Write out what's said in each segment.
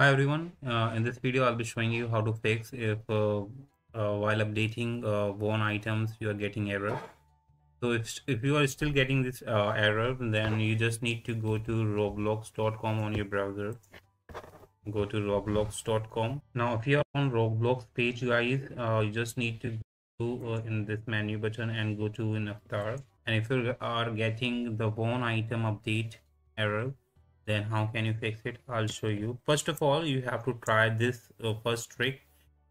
Hi everyone, uh, in this video I'll be showing you how to fix if uh, uh, while updating uh, worn items you are getting error. So if, if you are still getting this uh, error then you just need to go to roblox.com on your browser. Go to roblox.com. Now if you are on Roblox page guys, uh, you just need to go in this menu button and go to in avatar. And if you are getting the worn item update error then how can you fix it? I'll show you. First of all you have to try this uh, first trick.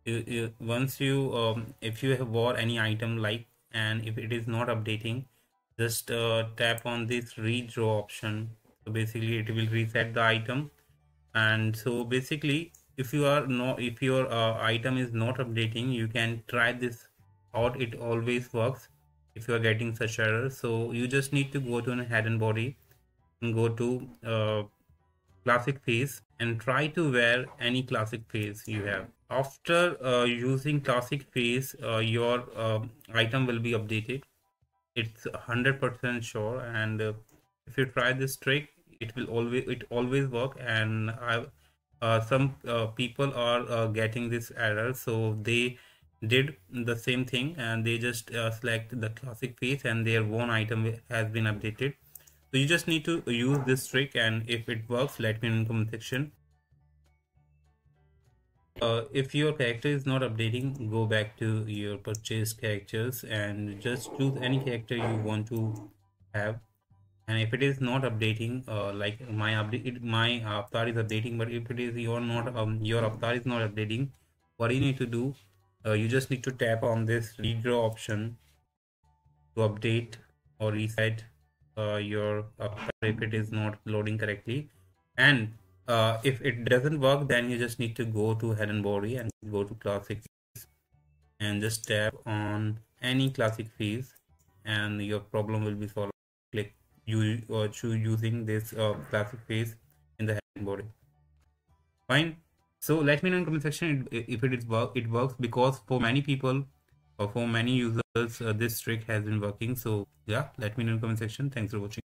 You, you, once you um, if you have bought any item like and if it is not updating just uh, tap on this redraw option. So basically it will reset the item. And so basically if you are not if your uh, item is not updating you can try this out. It always works if you are getting such error so you just need to go to a head and body go to uh, classic face and try to wear any classic face you have. After uh, using classic face uh, your um, item will be updated. It's 100% sure and uh, if you try this trick it will always it always work and I, uh, some uh, people are getting this error. So they did the same thing and they just select the classic face and their worn item has been updated so you just need to use this trick and if it works let me know in the comment section. Uh, if your character is not updating go back to your purchased characters and just choose any character you want to have. And if it is not updating uh, like my update my avatar is updating but if it is your not um, your avatar is not updating what you need to do uh, you just need to tap on this redraw option to update or reset uh, your if it is not loading correctly. And uh, if it doesn't work then you just need to go to head and body and go to classic face and just tap on any classic face and your problem will be solved. Click you or choose using this uh, classic face in the head and body. Fine. So let me know in comment section if it is work it works because for many people for many users uh, this trick has been working so yeah let me know in the comment section thanks for watching.